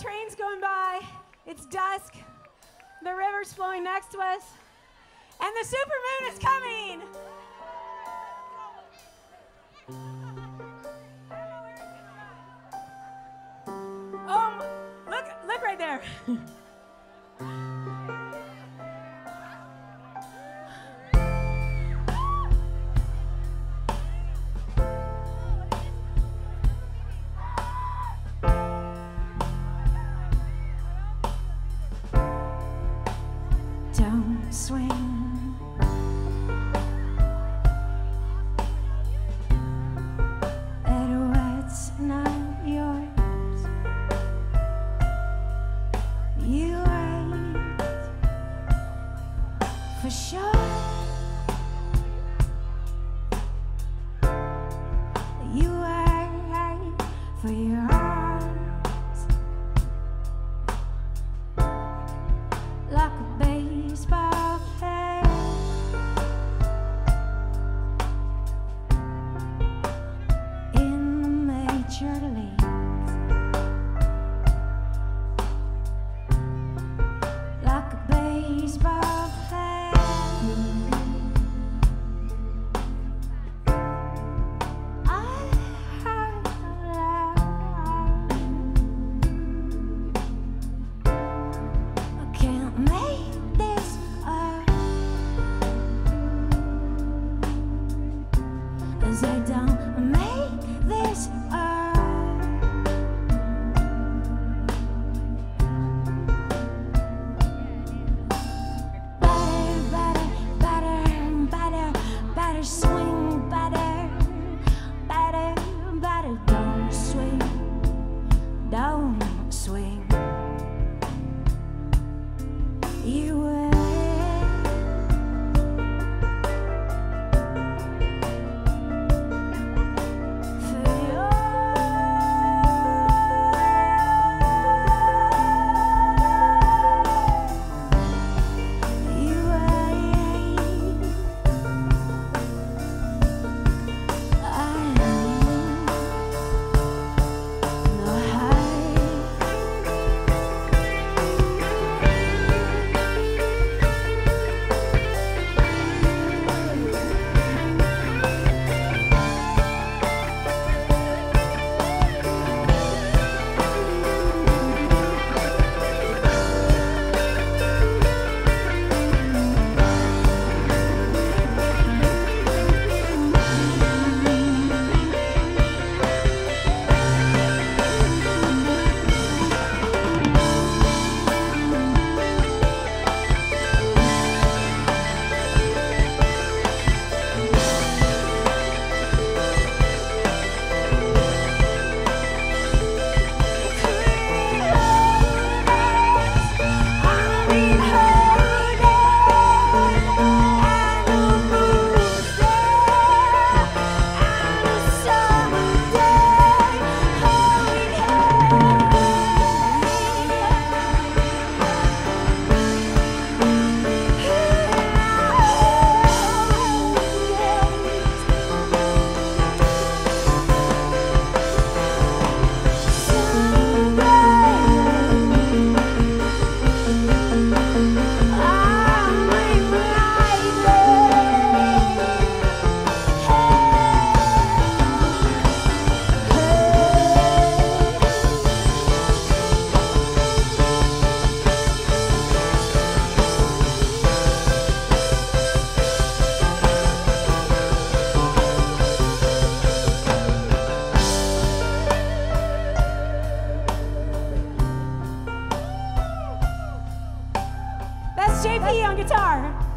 trains going by. It's dusk. The river's flowing next to us. And the supermoon is coming. Oh, look, look right there. swing. guitar.